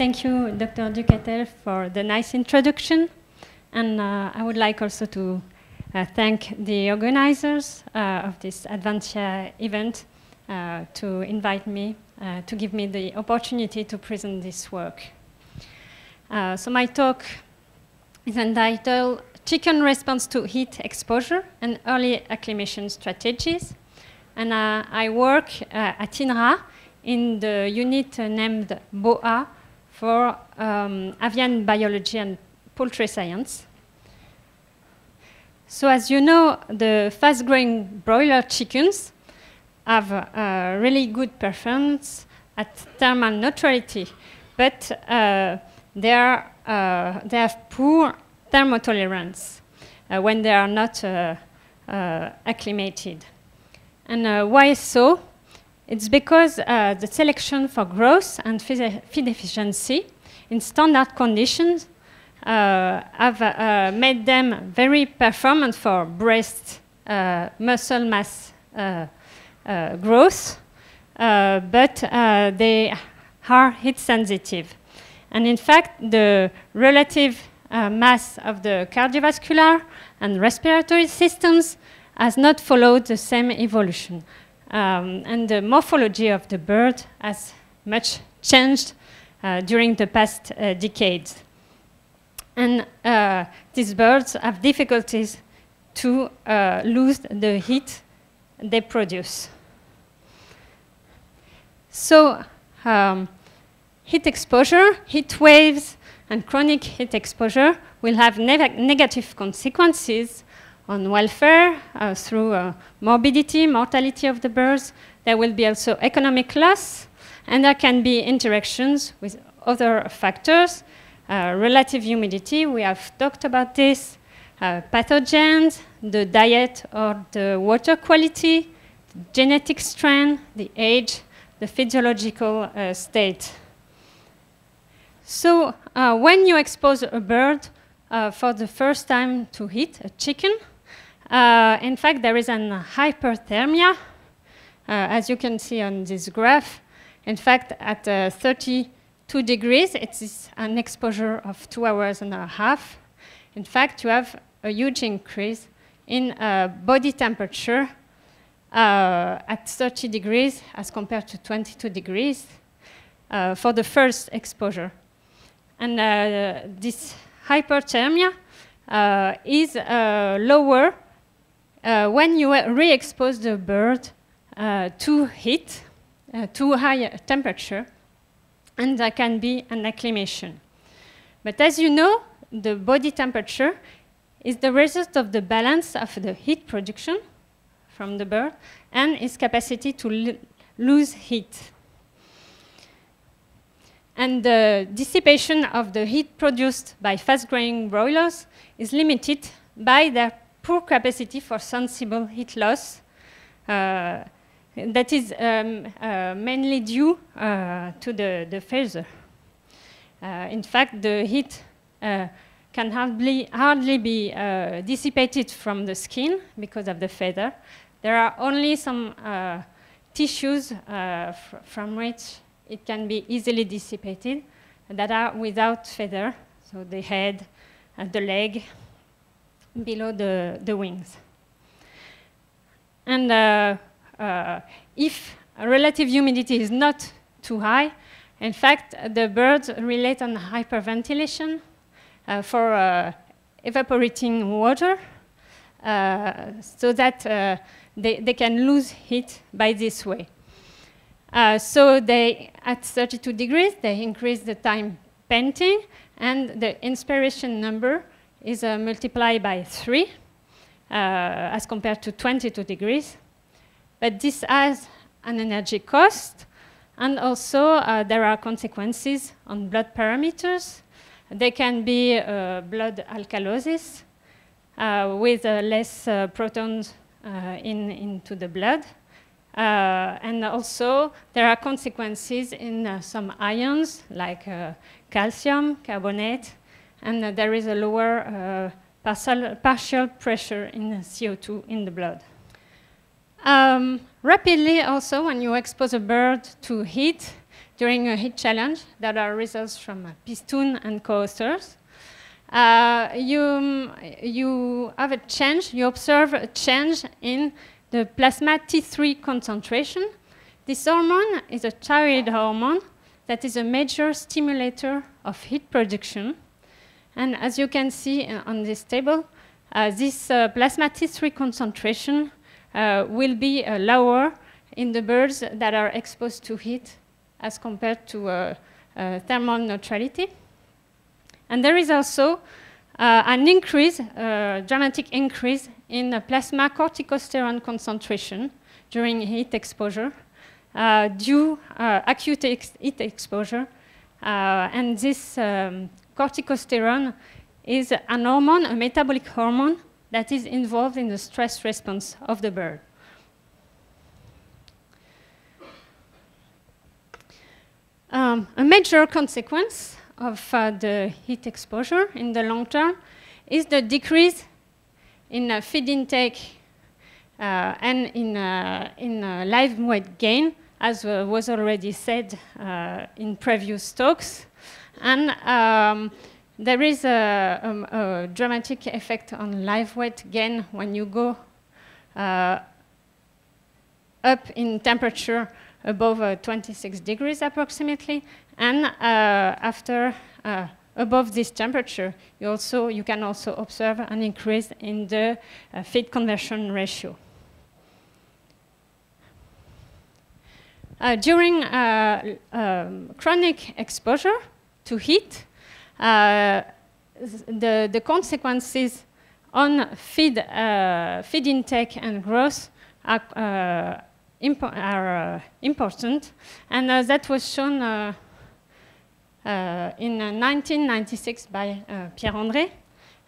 thank you, Dr. Ducatel, for the nice introduction. And uh, I would like also to uh, thank the organizers uh, of this Advancia event uh, to invite me, uh, to give me the opportunity to present this work. Uh, so my talk is entitled Chicken Response to Heat Exposure and Early Acclimation Strategies. And I work at INRA in the unit named BOA for um, avian biology and poultry science. So as you know, the fast-growing broiler chickens have a really good performance at thermal neutrality, but uh, they, are, uh, they have poor thermotolerance uh, when they are not uh, uh, acclimated. And why so? It's because the selection for growth and feed efficiency in standard conditions uh, have uh, made them very performant for breast uh, muscle mass growth, but they are heat sensitive. And in fact, the relative mass of the cardiovascular and respiratory systems has not followed the same evolution. Um, and the morphology of the bird has much changed uh, during the past uh, decades. And uh, these birds have difficulties to uh, lose the heat they produce. So um, heat exposure, heat waves, and chronic heat exposure will have ne negative consequences on welfare uh, through uh, morbidity, mortality of the birds. There will be also economic loss, and there can be interactions with other factors uh, relative humidity, we have talked about this. Uh, pathogens, the diet or the water quality, the genetic strain, the age, the physiological uh, state. So uh, when you expose a bird for the first time to heat, a chicken, uh, in fact, there is an hyperthermia, as you can see on this graph. In fact, at 30 2 degrees, it is an exposure of two hours and a half. In fact, you have a huge increase in uh, body temperature uh, at 30 degrees as compared to 22 degrees uh, for the first exposure. And uh, this hyperthermia uh, is uh, lower Uh, when you re-expose the bird uh, to heat, uh, to high temperature, and there can be an acclimation. But as you know, the body temperature is the result of the balance of the heat production from the bird and its capacity to lose heat. And the dissipation of the heat produced by fast-growing broilers is limited by their poor capacity for sensible heat loss, uh, that is um, uh, mainly due uh, to the, the feather. Uh, in fact, the heat can hardly, hardly be dissipated from the skin because of the feather. There are only some tissues from which it can be easily dissipated that are without feather, so the head, and the leg, below the, the wings. And uh, uh, if relative humidity is not too high, in fact, the birds relate on hyperventilation uh, for uh, evaporating water uh, so that uh, they, they can lose heat by this way. So they, at 32 degrees, they increase the time panting, and the inspiration number is multiplied by 3 as compared to 22 degrees. But this has an energy cost, and also uh, there are consequences on blood parameters. They can be uh, blood alkalosis uh, with uh, less uh, protons uh, in, into the blood. and also there are consequences in some ions like calcium, carbonate, and there is a lower partial, partial pressure in CO2 in the blood. Um, rapidly also, when you expose a bird to heat, during a heat challenge that are results from uh, Piestun and co-authors. Uh, you, you have a change, you observe a change in the plasma T3 concentration. This hormone is a thyroid hormone that is a major stimulator of heat production. And as you can see uh, on this table, uh, this uh, plasma T3 concentration uh, will be uh, lower in the birds that are exposed to heat as compared to uh, thermal neutrality. And there is also an increase, dramatic increase in plasma corticosterone concentration during heat exposure uh, due uh, acute ex heat exposure. Uh, and this um, corticosterone is an hormone, a metabolic hormone, that is involved in the stress response of the bird. Um, a major consequence of uh, the heat exposure in the long term is the decrease in uh, feed intake uh, and in, uh, in uh, live weight gain, as was already said in previous talks. And um, there is a, um, a, dramatic effect on live weight gain when you go uh, up in temperature above uh, 26 degrees approximately, and uh, after above this temperature, you, also, you can also observe an increase in the uh, feed conversion ratio. Uh, during uh, um, chronic exposure to heat, uh, the, the consequences on feed, uh, feed intake and growth are, uh, impo are important, and that was shown uh, in 1996 uh, by uh, Pierre-André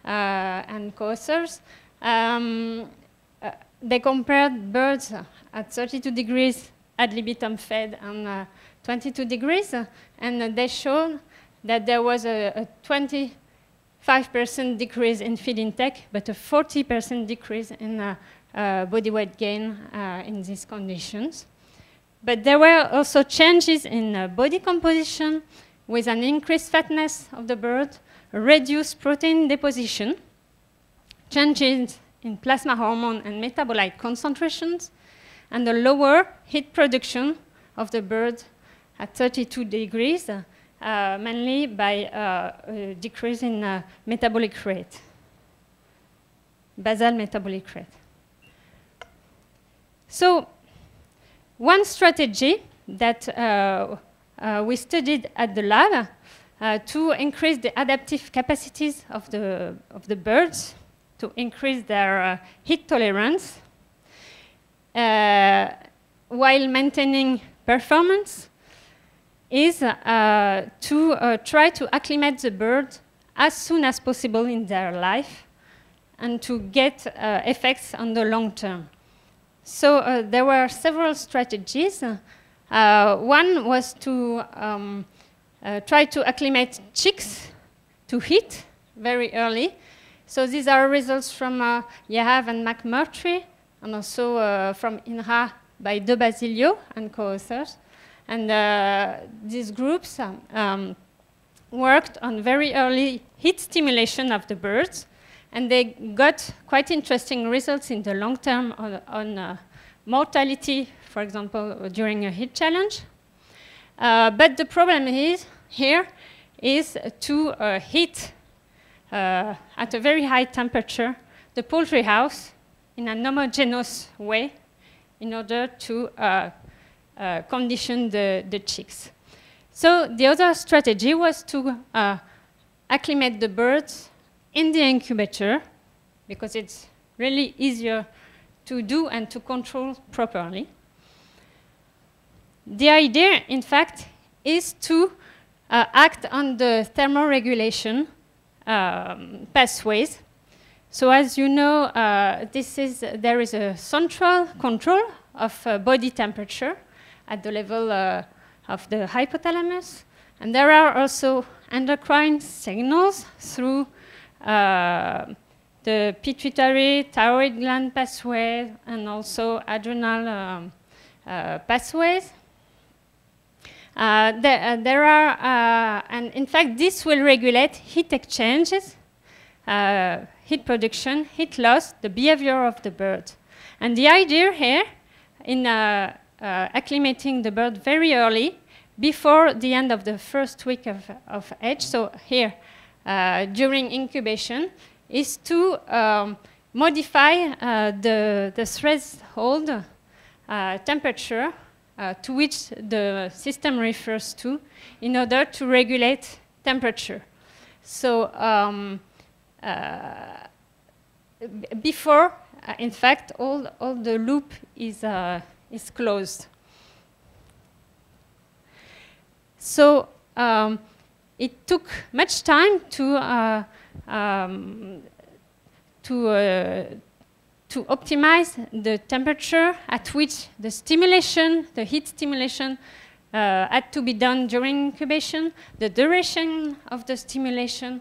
and co-authors. Um, they compared birds at 32 degrees ad libitum fed and 22 degrees, and they showed that there was a, a 25% decrease in feed intake, but a 40% decrease in uh, uh, body weight gain uh, in these conditions. But there were also changes in body composition with an increased fatness of the bird, reduced protein deposition, changes in plasma hormone and metabolite concentrations, and a lower heat production of the bird at 32 degrees, uh, mainly by uh, a decrease in uh, metabolic rate, basal metabolic rate. So one strategy that uh, uh, we studied at the lab uh, to increase the adaptive capacities of the, of the birds, to increase their uh, heat tolerance, while maintaining performance is uh, to uh, try to acclimate the bird as soon as possible in their life and to get uh, effects on the long term. So there were several strategies. Uh, one was to um, uh, try to acclimate chicks to heat very early. So these are results from uh, Yahav and McMurtry, and also uh, from INRA by De Basilio and co-authors. And uh, these groups um, worked on very early heat stimulation of the birds, and they got quite interesting results in the long term on, on uh, mortality for example, during a heat challenge. Uh, but the problem is here is to uh, heat uh, at a very high temperature the poultry house in an homogeneous way in order to uh, condition the, the chicks. So the other strategy was to uh, acclimate the birds in the incubator because it's really easier to do and to control properly. The idea, in fact, is to uh, act on the thermoregulation um, pathways. So as you know, uh, this is, there is a central control of uh, body temperature at the level uh, of the hypothalamus. And there are also endocrine signals through uh, the pituitary thyroid gland pathway and also adrenal um, uh, pathways. Uh, there, uh, there, are, uh, and in fact, this will regulate heat exchanges, heat production, heat loss, the behavior of the bird. And the idea here in uh, acclimating the bird very early, before the end of the first week of, of age, so here, during incubation, is to um, modify the, the threshold temperature uh, to which the system refers to in order to regulate temperature. So um, uh, before, uh, in fact, all, all the loop is, uh, is closed. So um, it took much time to, uh, um, to, uh, to optimize the temperature at which the stimulation, the heat stimulation, uh, had to be done during incubation, the duration of the stimulation,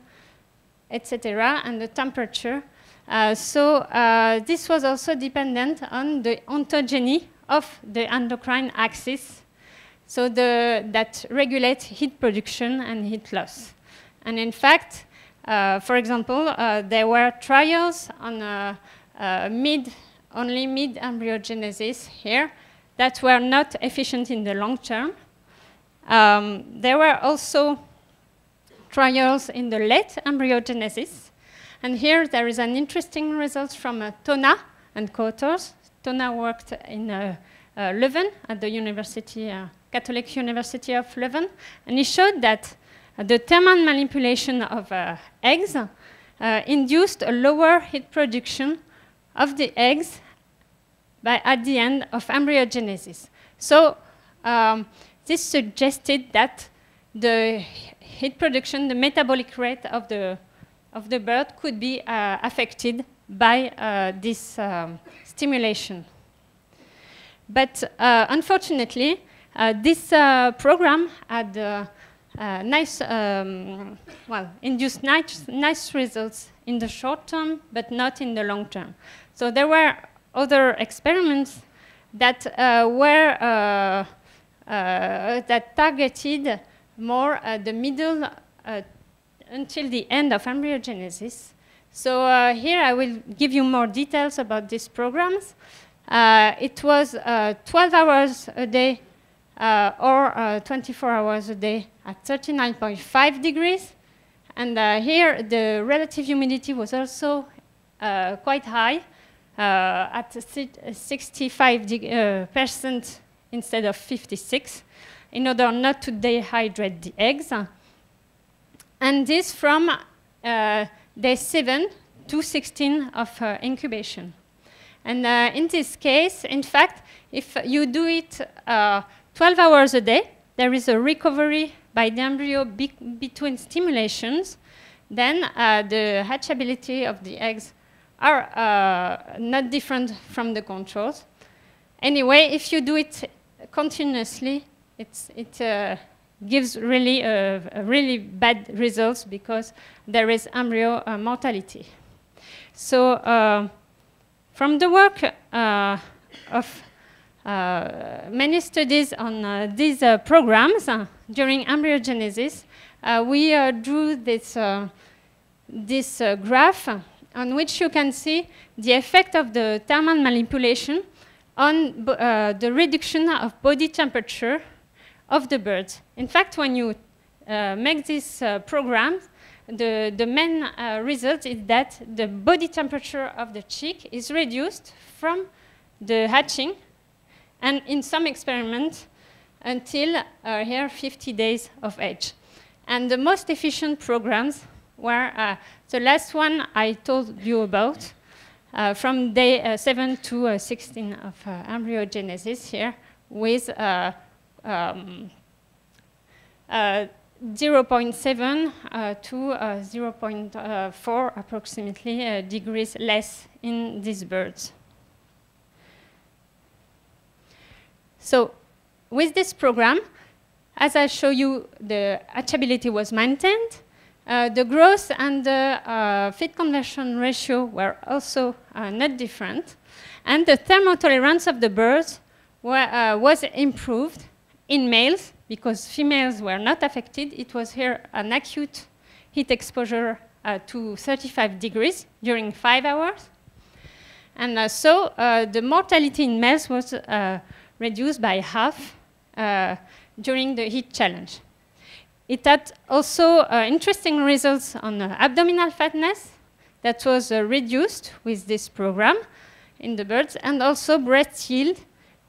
etc., and the temperature. Uh, so uh, this was also dependent on the ontogeny of the endocrine axis, so the, that regulates heat production and heat loss. And in fact, uh, for example, uh, there were trials on uh, uh, mid, only mid embryogenesis here that were not efficient in the long term. Um, there were also trials in the late embryogenesis. And here there is an interesting result from uh, Tona and co-authors. Tona worked in uh, uh, Leuven at the University, uh, Catholic University of Leuven. And he showed that the thermal manipulation of eggs induced a lower heat production of the eggs by, at the end of embryogenesis. So um, this suggested that the heat production, the metabolic rate of the, of the bird could be uh, affected by uh, this um, stimulation. But uh, unfortunately, uh, this uh, program had nice, um, well, induced nice, nice results in the short term, but not in the long term. So there were other experiments that uh, were uh, uh, that targeted more at the middle until the end of embryogenesis. So uh, here I will give you more details about these programs. Uh, it was uh, 12 hours a day or 24 hours a day at 39.5 degrees. And here the relative humidity was also quite high, uh, at 65 uh, percent instead of 56 in order not to dehydrate the eggs. And this from uh, day 7 to 16 of uh, incubation. And uh, in this case, in fact, if you do it uh, 12 hours a day, there is a recovery by the embryo be between stimulations, then the hatchability of the eggs are uh, not different from the controls. Anyway, if you do it continuously, it's, it uh, gives really, uh, really bad results because there is embryo uh, mortality. So uh, from the work uh, of many studies on these programs during embryogenesis, we drew this, this graph on which you can see the effect of the thermal manipulation on uh, the reduction of body temperature of the birds. In fact, when you uh, make this uh, program, the, the main uh, result is that the body temperature of the chick is reduced from the hatching and in some experiments until uh, here 50 days of age. And the most efficient programs were uh, the last one I told you about, uh, from day uh, 7 to uh, 16 of embryogenesis here, with um, 0.7 to 0.4 approximately degrees less in these birds. So with this program, as I show you, the hatchability was maintained, uh, the growth and the uh, feed conversion ratio were also uh, not different. And the thermotolerance of the birds uh, was improved in males because females were not affected. It was here an acute heat exposure uh, to 35 degrees during five hours. And uh, so uh, the mortality in males was uh, reduced by half uh, during the heat challenge. It had also uh, interesting results on abdominal fatness that was reduced with this program in the birds, and also breast yield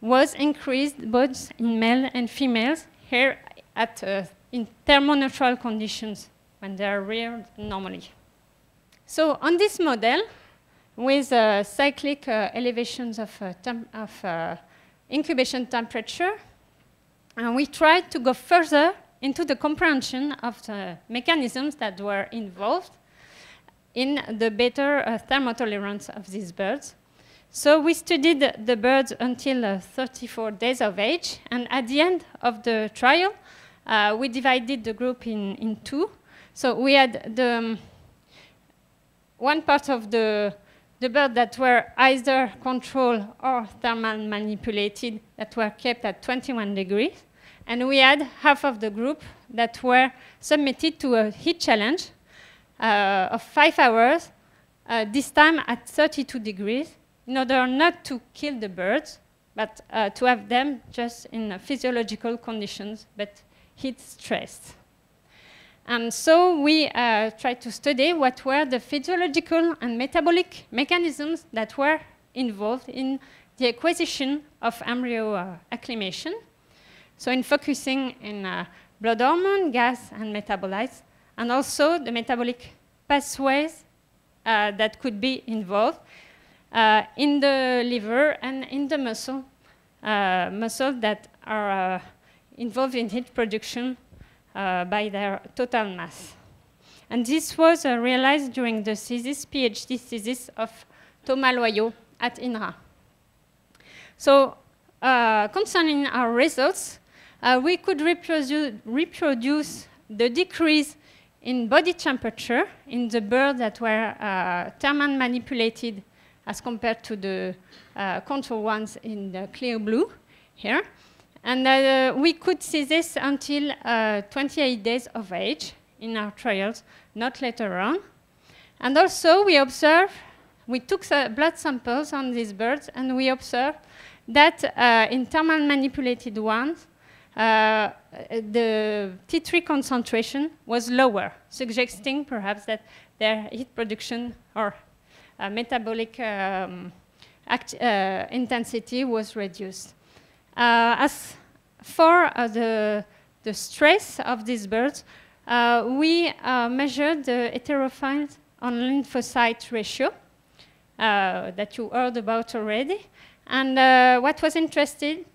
was increased both in male and females here at uh, in thermoneutral conditions when they are reared normally. So on this model, with uh, cyclic uh, elevations of, uh, of uh, incubation temperature, and we tried to go further into the comprehension of the mechanisms that were involved in the better uh, thermotolerance of these birds. So we studied the birds until uh, 34 days of age, and at the end of the trial, uh, we divided the group in, in two. So we had the um, one part of the, the bird that were either controlled or thermal manipulated that were kept at 21 degrees, and we had half of the group that were submitted to a heat challenge uh, of five hours, uh, this time at 32 degrees, in order not to kill the birds, but uh, to have them just in physiological conditions, but heat stressed. And so we uh, tried to study what were the physiological and metabolic mechanisms that were involved in the acquisition of embryo uh, acclimation. So in focusing in uh, blood hormone, gas, and metabolites, and also the metabolic pathways uh, that could be involved uh, in the liver and in the muscle, uh, muscles that are uh, involved in heat production uh, by their total mass. And this was uh, realized during the thesis, PhD thesis of Thomas Loyau at INRA. So concerning our results, we could reproduce, reproduce the decrease in body temperature in the birds that were uh, thermal manipulated as compared to the uh, control ones in the clear blue here. And uh, we could see this until uh, 28 days of age in our trials, not later on. And also we observed, we took blood samples on these birds and we observed that uh, in thermal manipulated ones, uh, the T3 concentration was lower, suggesting perhaps that their heat production or metabolic um, uh, intensity was reduced. Uh, as for the, the stress of these birds, we measured the heterophiles on lymphocyte ratio that you heard about already. And what was interesting,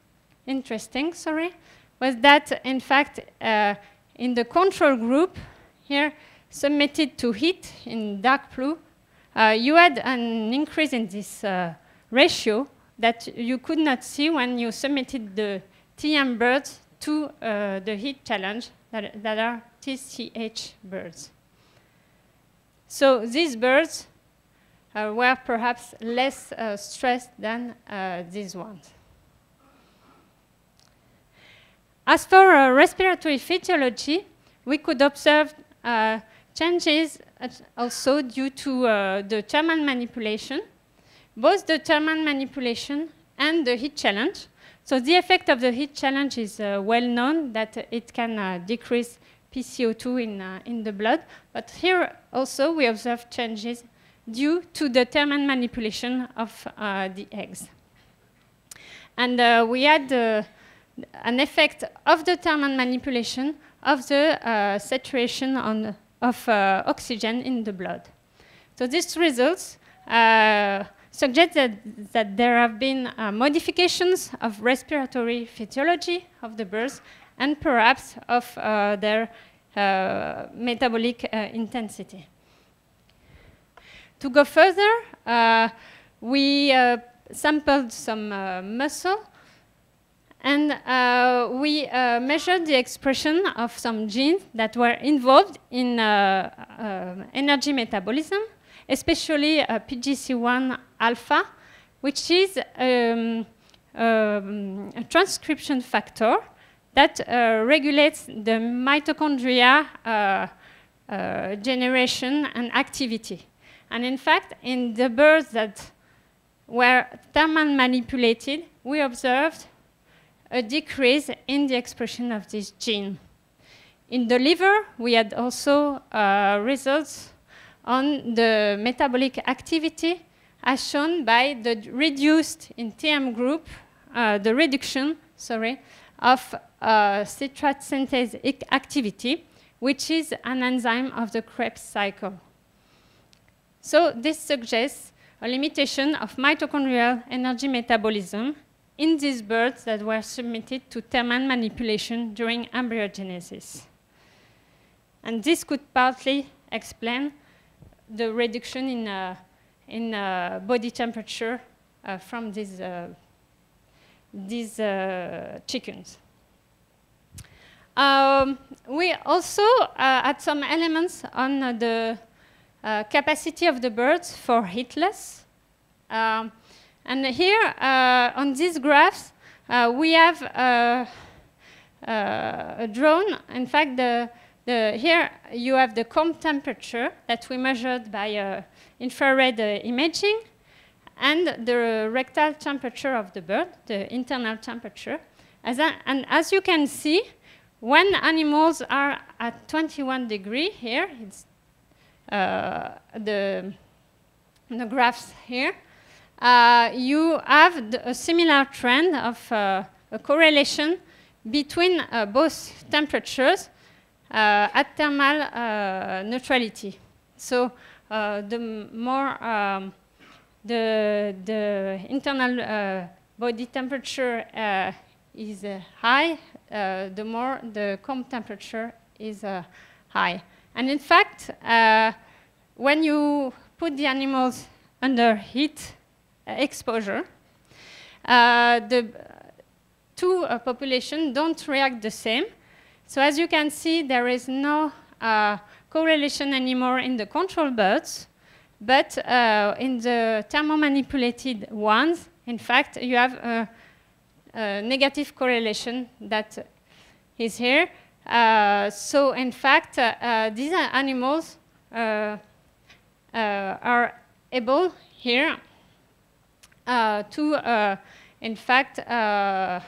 interesting, sorry, was that, in fact, uh, in the control group here, submitted to heat in dark blue, uh, you had an increase in this uh, ratio that you could not see when you submitted the TM birds to uh, the heat challenge that, that are TCH birds. So these birds uh, were perhaps less uh, stressed than uh, these ones. As for uh, respiratory physiology, we could observe uh, changes also due to uh, the thermal manipulation, both the thermal manipulation and the heat challenge. So the effect of the heat challenge is uh, well known that it can uh, decrease PCO2 in, uh, in the blood. But here also we observe changes due to the thermal manipulation of the eggs. And we had an effect of the thermal manipulation of the uh, saturation on, of uh, oxygen in the blood. So these results uh, suggest that, that there have been uh, modifications of respiratory physiology of the birds and perhaps of uh, their uh, metabolic intensity. To go further, we sampled some muscle and uh, we uh, measured the expression of some genes that were involved in uh, uh energy metabolism, especially uh, PGC1 alpha, which is um, um, a transcription factor that regulates the mitochondria generation and activity. And in fact, in the birds that were thermal manipulated, we observed a decrease in the expression of this gene. In the liver, we had also uh, results on the metabolic activity as shown by the reduced in TM group, uh, the reduction, sorry, of uh, citrate synthase activity, which is an enzyme of the Krebs cycle. So this suggests a limitation of mitochondrial energy metabolism in these birds that were submitted to thermal manipulation during embryogenesis. And this could partly explain the reduction in, uh, in uh, body temperature uh, from these, uh, these uh, chickens. Um, we also uh, had some elements on the capacity of the birds for heat loss. Um, and here, uh, on these graphs, uh, we have uh, a drone. In fact, the, the, here you have the comb temperature that we measured by infrared imaging and the rectal temperature of the bird, the internal temperature. As a, and as you can see, when animals are at 21 degree here, it's uh, the, the graphs here, uh, you have a similar trend of uh, a correlation between uh, both temperatures uh, at thermal uh, neutrality. So the more um, the, the internal body temperature is high, the more the comb temperature is high. And in fact, when you put the animals under heat, exposure, uh, the two uh, populations don't react the same. So as you can see, there is no uh, correlation anymore in the control birds, but in the thermomanipulated ones, in fact, you have a, a negative correlation that is here. Uh, so in fact, uh, these animals uh, are able here uh, to, uh, in fact, uh,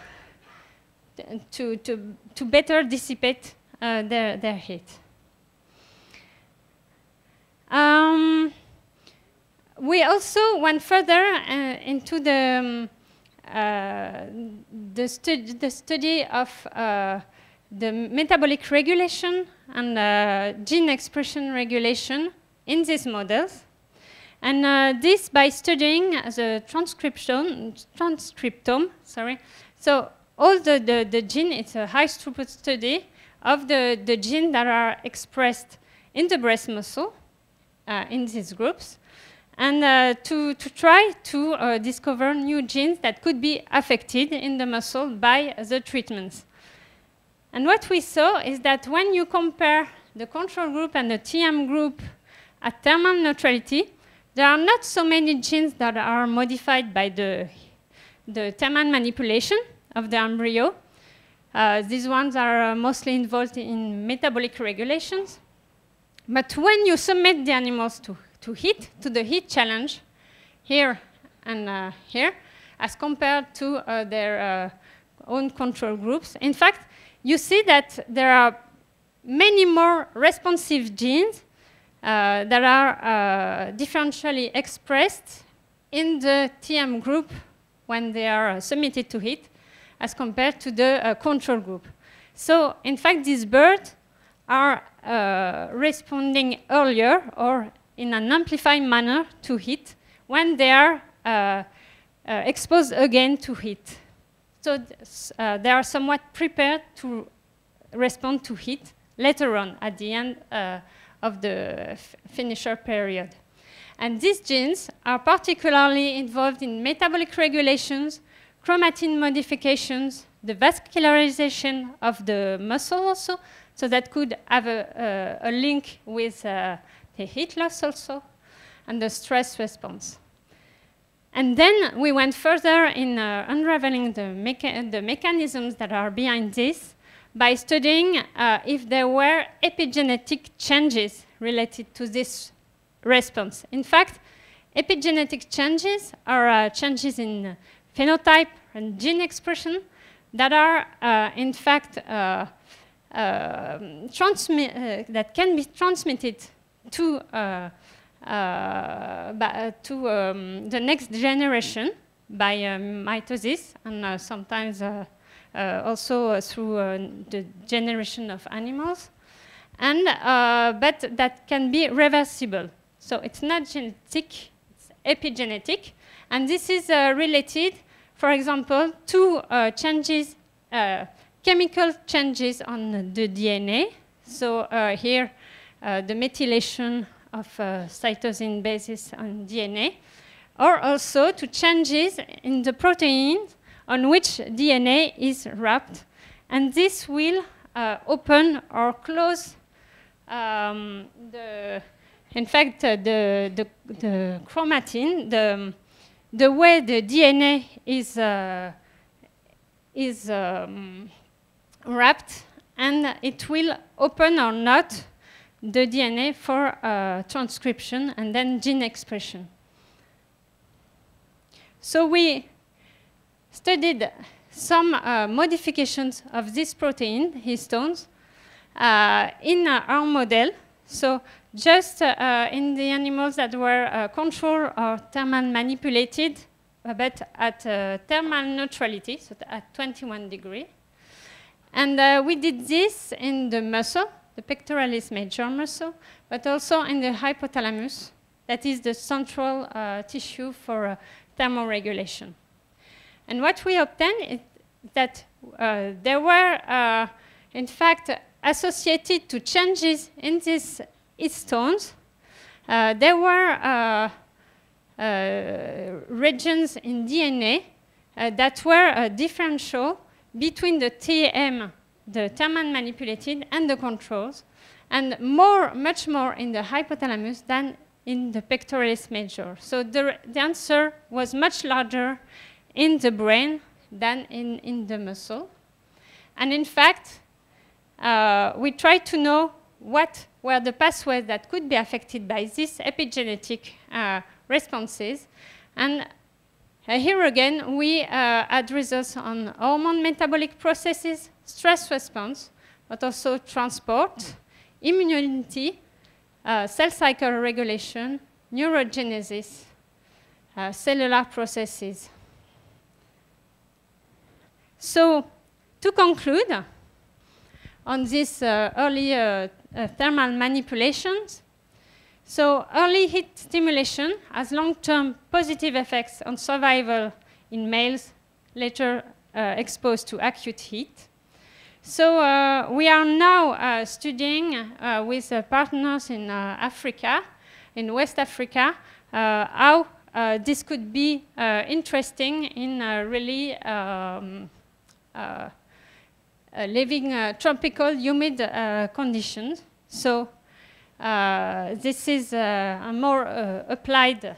to, to, to better dissipate their, their heat. Um, we also went further uh, into the, um, uh, the, stu the, study of uh, the metabolic regulation and gene expression regulation in these models. And uh, this by studying the transcriptome, transcriptome, sorry. So all the, the, the gene, it's a high throughput study of the, the gene that are expressed in the breast muscle uh, in these groups and uh, to, to try to uh, discover new genes that could be affected in the muscle by the treatments. And what we saw is that when you compare the control group and the TM group at thermal neutrality, there are not so many genes that are modified by the, the thermal manipulation of the embryo. Uh, these ones are uh, mostly involved in metabolic regulations. But when you submit the animals to, to heat, to the heat challenge, here and uh, here, as compared to uh, their uh, own control groups, in fact, you see that there are many more responsive genes uh, that are uh, differentially expressed in the TM group when they are uh, submitted to heat as compared to the control group. So, in fact, these birds are responding earlier or in an amplified manner to heat when they are uh, uh, exposed again to heat. So uh, they are somewhat prepared to respond to heat later on at the end of the finisher period. And these genes are particularly involved in metabolic regulations, chromatin modifications, the vascularization of the muscle also, so that could have a, a, link with uh, the heat loss also, and the stress response. And then we went further in uh, unraveling the, the, mechanisms that are behind this by studying uh, if there were epigenetic changes related to this response. In fact, epigenetic changes are uh, changes in phenotype and gene expression that are, uh, in fact, uh, uh, that can be transmitted to uh, uh, to um, the next generation by um, mitosis and uh, sometimes also through the generation of animals. And, but that can be reversible. So it's not genetic, it's epigenetic. And this is related, for example, to changes uh, chemical changes on the DNA. So uh, here, uh, the methylation of uh, cytosine bases on DNA, or also to changes in the proteins on which DNA is wrapped. And this will uh, open or close um, the, in fact, uh, the, the, the, chromatin, the, the way the DNA is, uh, is um, wrapped, and it will open or not the DNA for uh, transcription and then gene expression. So we studied some uh, modifications of this protein, histones, uh, in uh, our model. So just uh, in the animals that were uh, controlled or thermal manipulated, but at thermal neutrality, so at 21 degree. And we did this in the muscle, the pectoralis major muscle, but also in the hypothalamus, that is the central uh, tissue for uh, thermoregulation. And what we obtained is that uh, there were, uh, in fact, associated to changes in these histones, uh, there were uh, regions in DNA that were differential between the TM the thermal manipulated and the controls, and more, much more in the hypothalamus than in the pectoralis major. So the, the answer was much larger in the brain than in, in the muscle. And in fact, uh, we tried to know what were the pathways that could be affected by these epigenetic uh, responses. And uh, here again, we uh, had results on hormone metabolic processes, stress response, but also transport, immunity, uh, cell cycle regulation, neurogenesis, uh, cellular processes. So to conclude on these uh, early uh, uh, thermal manipulations, so early heat stimulation has long-term positive effects on survival in males later uh, exposed to acute heat. So uh, we are now uh, studying with partners in Africa, in West Africa, how this could be interesting in really um, Uh, living uh, tropical humid uh, conditions. So this is a more applied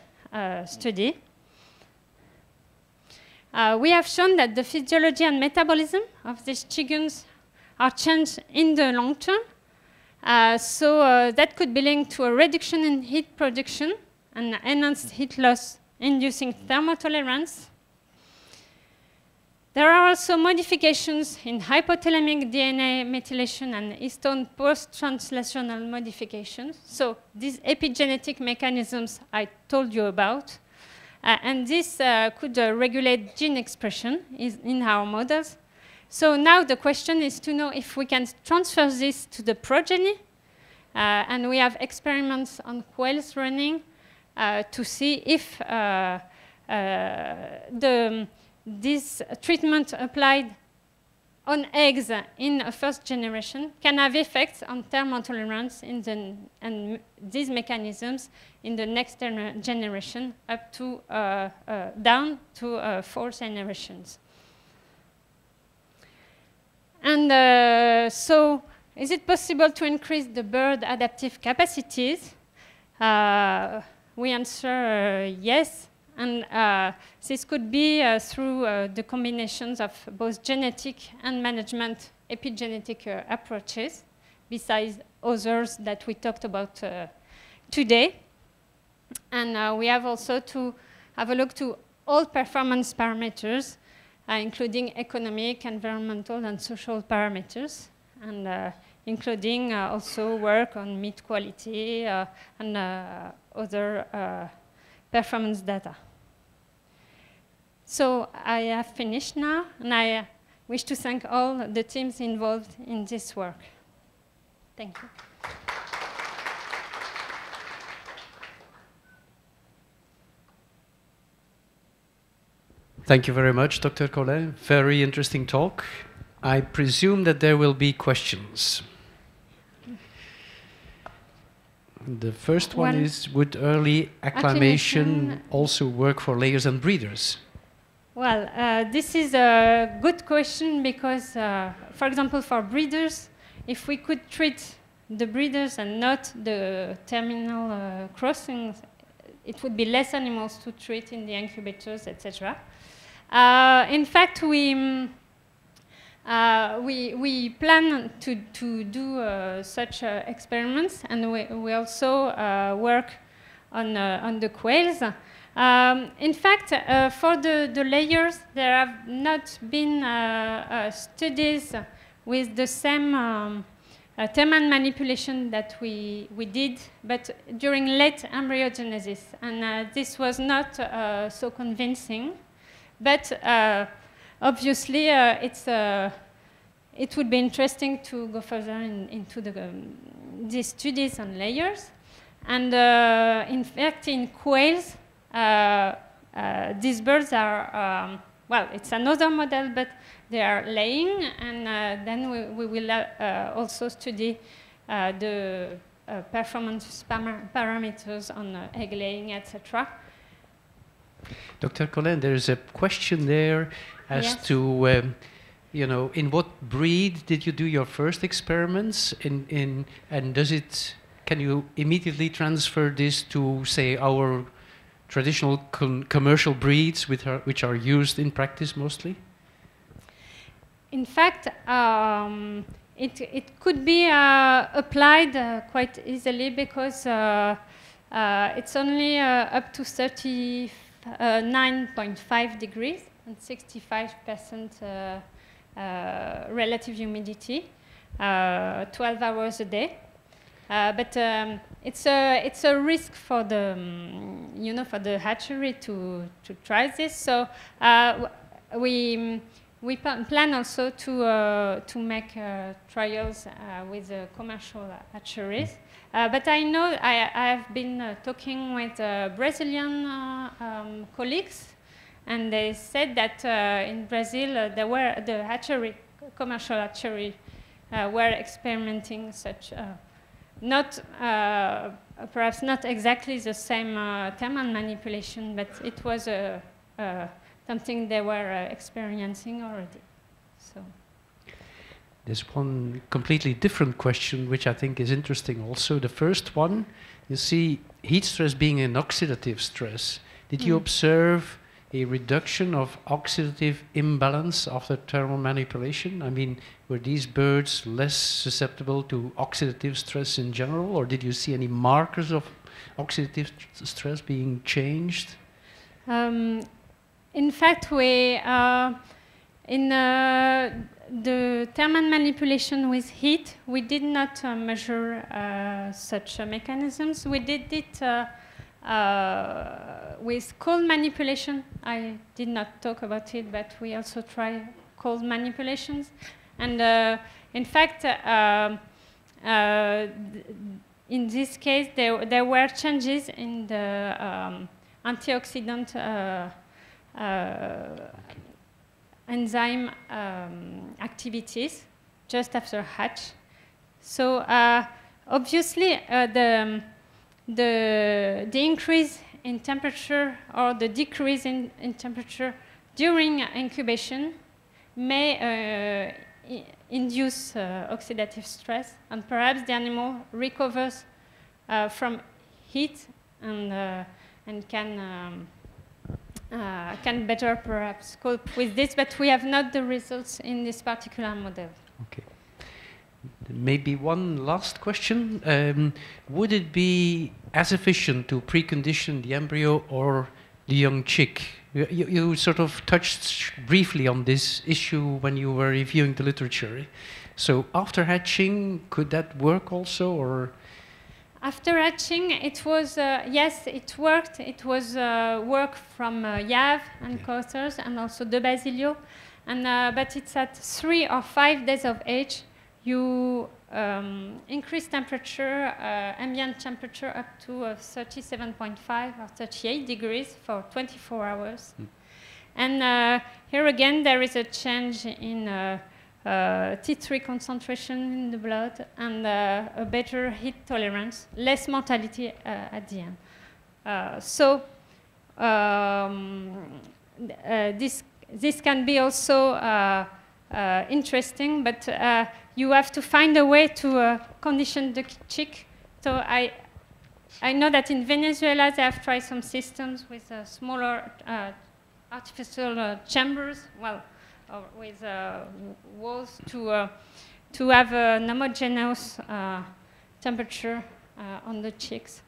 study. we have shown that the physiology and metabolism of these chickens are changed in the long term. Uh, so uh, that could be linked to a reduction in heat production and enhanced heat loss inducing thermotolerance. There are also modifications in hypothalamic DNA methylation and histone post-translational modifications. So these epigenetic mechanisms I told you about. Uh, and this uh, could uh, regulate gene expression in our models. So now the question is to know if we can transfer this to the progeny. Uh, and we have experiments on quails running uh, to see if uh, the, this treatment applied on eggs in a first generation can have effects on thermotolerance in the, and these mechanisms in the next generation up to uh, uh, down to four generations. And uh, so is it possible to increase the bird adaptive capacities? Uh, we answer uh, yes. And uh, this could be uh, through uh, the combinations of both genetic and management epigenetic uh, approaches, besides others that we talked about uh, today. And uh, we have also to have a look to all performance parameters, including economic, environmental, and social parameters, and including also work on meat quality and other performance data. So I have finished now, and I wish to thank all the teams involved in this work. Thank you. Thank you very much, Dr. Collin. Very interesting talk. I presume that there will be questions. The first one, one is Would early acclimation also work for layers and breeders? Well, uh, this is a good question because, uh, for example, for breeders, if we could treat the breeders and not the terminal uh, crossings, it would be less animals to treat in the incubators, etc. Uh, in fact, we mm, uh, we, we plan to, to do uh, such uh, experiments, and we, we also uh, work on, uh, on the quails. Um, in fact, for the, the layers, there have not been studies with the same um, manipulation that we, we did, but during late embryogenesis. And this was not so convincing. But obviously, uh, it's, uh, it would be interesting to go further in, into the, um, these studies on layers. And uh, in fact, in quails, these birds are, um, well, it's another model, but they are laying, and uh, then we, we will uh, also study uh, the performance parameters on egg laying, etc. Dr. Collin, there is a question there as yes. to, um, you know, in what breed did you do your first experiments? In, in, and does it, can you immediately transfer this to, say, our traditional commercial breeds which are, which are used in practice mostly? In fact, um, it, it could be uh, applied uh, quite easily because uh, uh it's only uh, up to 39.5 degrees and 65% uh, uh, relative humidity, uh, 12 hours a day. but um, it's a it's a risk for the um, you know for the hatchery to to try this. So we we plan also to uh, to make uh, trials uh, with commercial hatcheries. but I know I, I have been talking with Brazilian um, colleagues and they said that uh, in Brazil, uh, there were the hatchery, commercial hatchery, uh, were experimenting such, not perhaps not exactly the same thermal manipulation, but it was something they were experiencing already. So. There's one completely different question, which I think is interesting also. The first one, you see heat stress being an oxidative stress. Did mm. you observe a reduction of oxidative imbalance after thermal manipulation? I mean, were these birds less susceptible to oxidative stress in general, or did you see any markers of oxidative stress being changed? Um, in fact, we uh, in uh, the thermal manipulation with heat, we did not uh, measure uh, such mechanisms. We did it uh, uh, with cold manipulation, I did not talk about it, but we also try cold manipulations. And uh, in fact, uh, uh in this case, there, there were changes in the um, antioxidant uh, uh, enzyme um, activities just after hatch. So obviously, the the, the increase in temperature or the decrease in, in temperature during incubation may uh, induce uh, oxidative stress, and perhaps the animal recovers uh, from heat and, uh, and can, um, uh, can better perhaps cope with this, but we have not the results in this particular model. Okay. Maybe one last question. Um, would it be as efficient to precondition the embryo or the young chick? You, you, you, sort of touched briefly on this issue when you were reviewing the literature. So after hatching, could that work also, or? After hatching, it was, uh, yes, it worked. It was uh, work from uh, Yahav and yeah. Coasters and also De Basilio. And, uh, but it's at three or five days of age, you um, increase temperature, uh, ambient temperature up to uh, 37.5 or 38 degrees for 24 hours. Mm. And here again, there is a change in uh, T3 concentration in the blood and uh, a better heat tolerance, less mortality uh, at the end. Uh, so um, uh, this, this can be also uh, interesting, but you have to find a way to condition the chick. So I, I know that in Venezuela they have tried some systems with smaller artificial chambers. Well, with uh, walls to, uh, to have an homogeneous uh, temperature on the chicks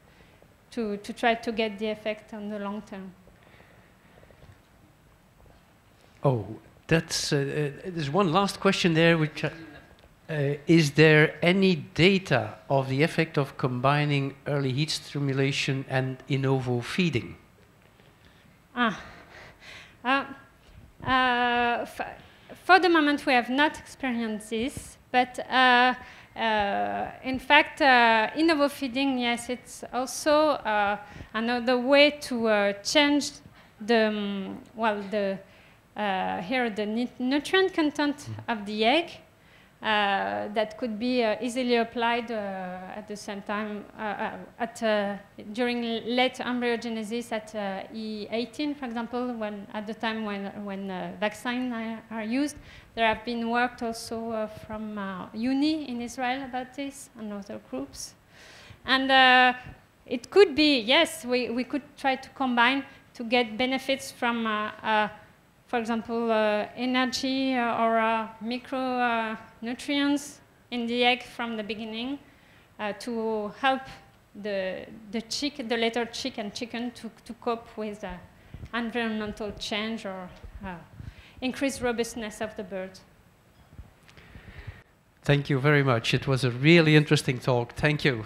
to, to try to get the effect on the long term. Oh, that's, there's one last question there, which uh, is there any data of the effect of combining early heat stimulation and in feeding? Ah, uh, uh, for the moment, we have not experienced this, but uh, uh, in fact, uh, in ovo feeding, yes, it's also uh, another way to uh, change the um, well the uh, here the nutrient content mm -hmm. of the egg uh, that could be uh, easily applied uh, at the same time at, during late embryogenesis at E18, for example, when at the time when, when vaccines are, are, used. There have been worked also from Uni in Israel about this and other groups. And it could be, yes, we, we could try to combine to get benefits from uh, for example, uh, energy uh, or uh, micronutrients in the egg from the beginning to help the, the chick, the later chick and chicken to, to cope with environmental change or increased robustness of the bird. Thank you very much. It was a really interesting talk. Thank you.